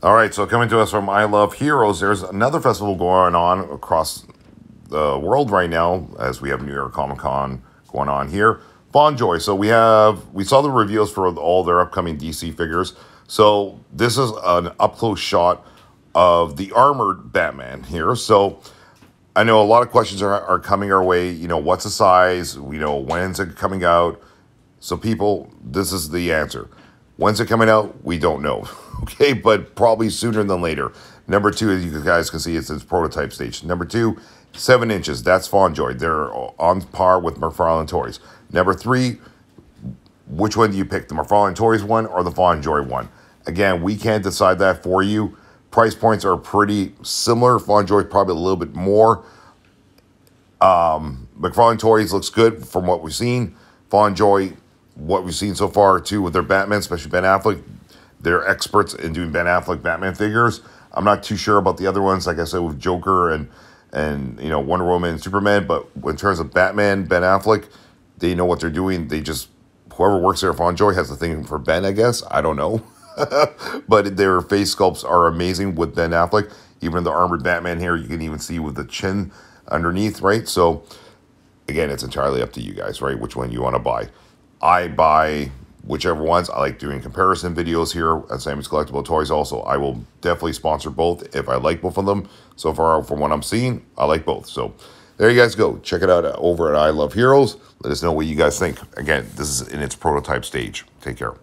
All right, so coming to us from I Love Heroes, there's another festival going on across the world right now as we have New York Comic Con going on here. FondJoy. So we have we saw the reveals for all their upcoming DC figures. So this is an up close shot of the armored Batman here. So I know a lot of questions are, are coming our way. You know, what's the size? You know, when's it coming out? So people, this is the answer. When's it coming out? We don't know. Okay, but probably sooner than later. Number two, as you guys can see, it's its prototype stage. Number two, seven inches. That's FondJoy. They're on par with McFarlane Toys. Number three, which one do you pick? The McFarlane Toys one or the FondJoy one? Again, we can't decide that for you. Price points are pretty similar. FondJoy probably a little bit more. Um, McFarlane Toys looks good from what we've seen. FondJoy, what we've seen so far too with their Batman, especially Ben Affleck, they're experts in doing Ben Affleck Batman figures. I'm not too sure about the other ones, like I said, with Joker and and you know Wonder Woman and Superman. But in terms of Batman, Ben Affleck, they know what they're doing. They just whoever works there FondJoy has the thing for Ben, I guess. I don't know, but their face sculpts are amazing with Ben Affleck. Even the armored Batman here, you can even see with the chin underneath, right? So again, it's entirely up to you guys, right? Which one you want to buy. I buy whichever ones. I like doing comparison videos here at Sammy's Collectible Toys also. I will definitely sponsor both if I like both of them. So far, from what I'm seeing, I like both. So there you guys go. Check it out over at I Love Heroes. Let us know what you guys think. Again, this is in its prototype stage. Take care.